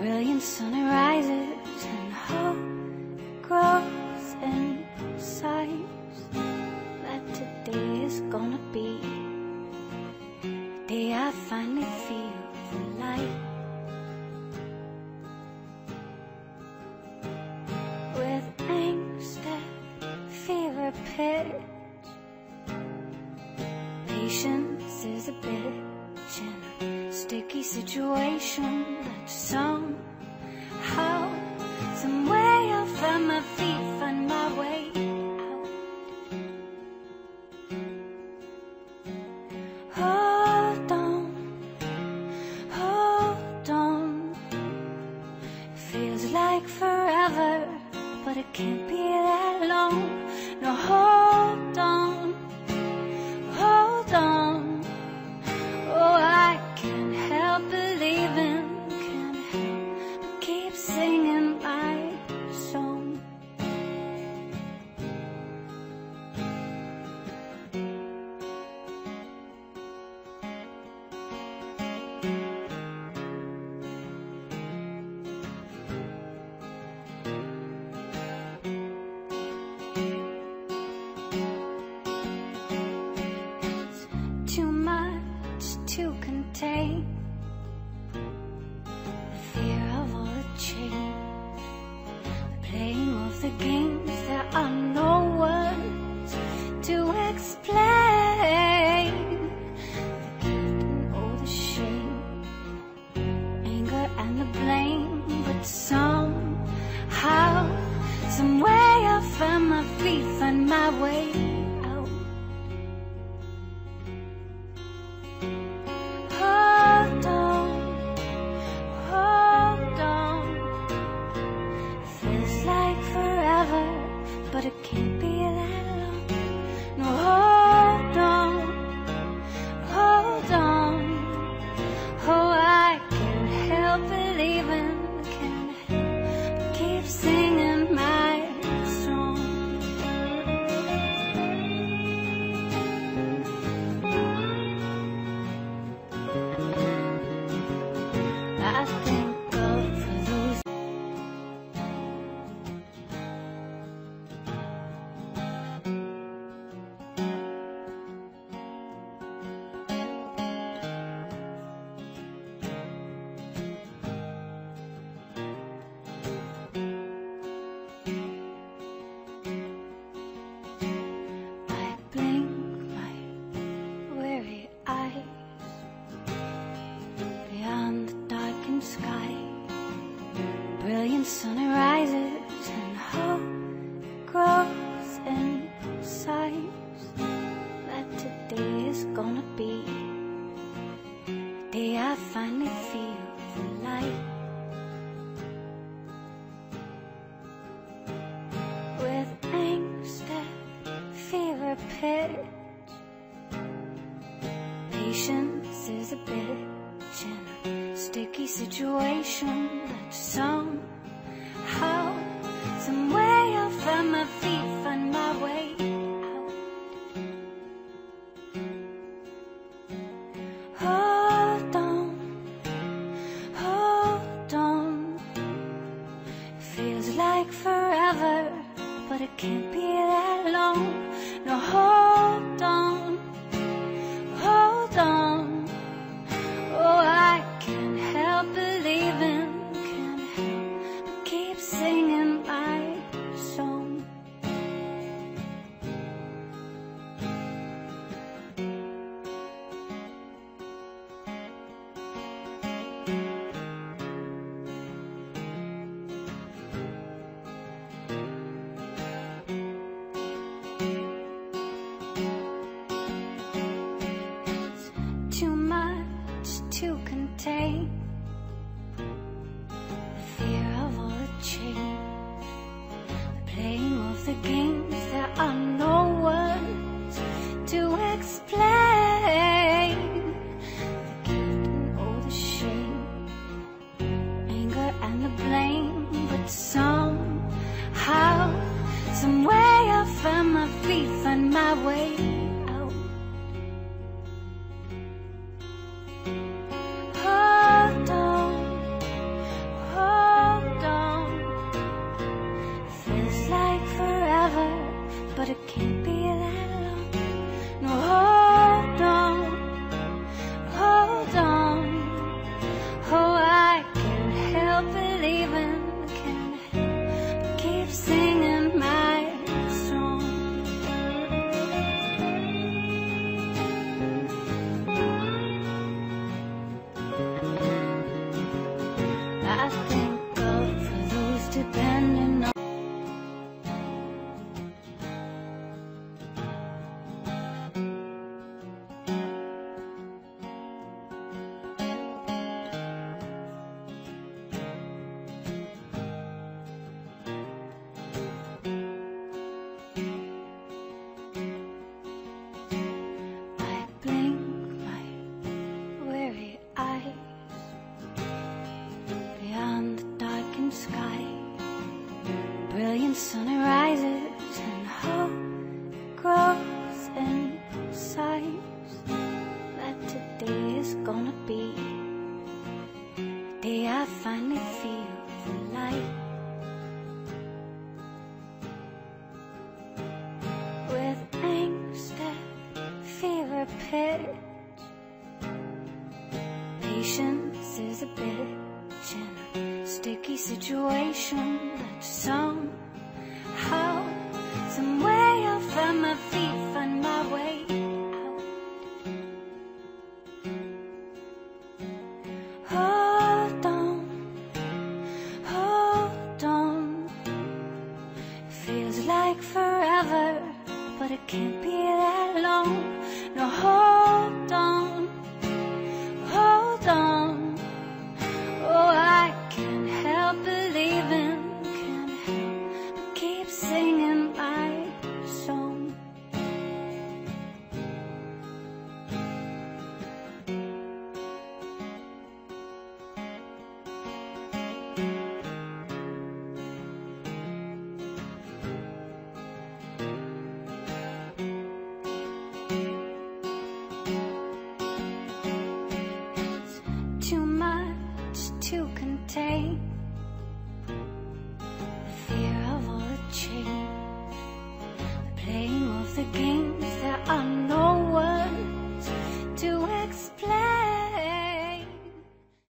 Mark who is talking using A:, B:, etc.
A: brilliant sun rises and hope grows inside that today is gonna be. The day I finally feel the light. With angst at fever pitch, patience is a bitch in a sticky situation somehow, some way I'll find my feet, find my way out. Hold on, hold on. Feels like forever, but it can't be that long. No, hold playing of the games there are no words to explain. The guilt and all the shame, anger and the blame, but somehow, some way I find my feet, find my way gonna be. The day I finally feel the light. With angst at fever pitch, patience is a bitch in a sticky situation. That somehow, some way I'll find my feet, find my way explain. Brilliant sunrises and hope grows in sights that today is gonna be the day I finally feel the light. With angst at fever pitch, patience is a bitch in a sticky situation that somehow, some way I'll find my feet, much to contain.